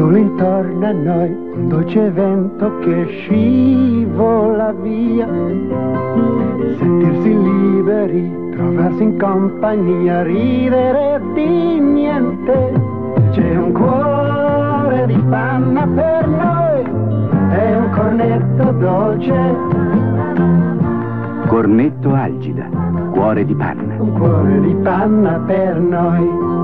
solo intorno a noi un dolce vento che scivola via. Sentirsi liberi, trovarsi in compagnia, ridere di niente. C'è un cuore di panna per noi e un cornetto dolce. Cornetto Algida, cuore di panna. Un cuore di panna per noi.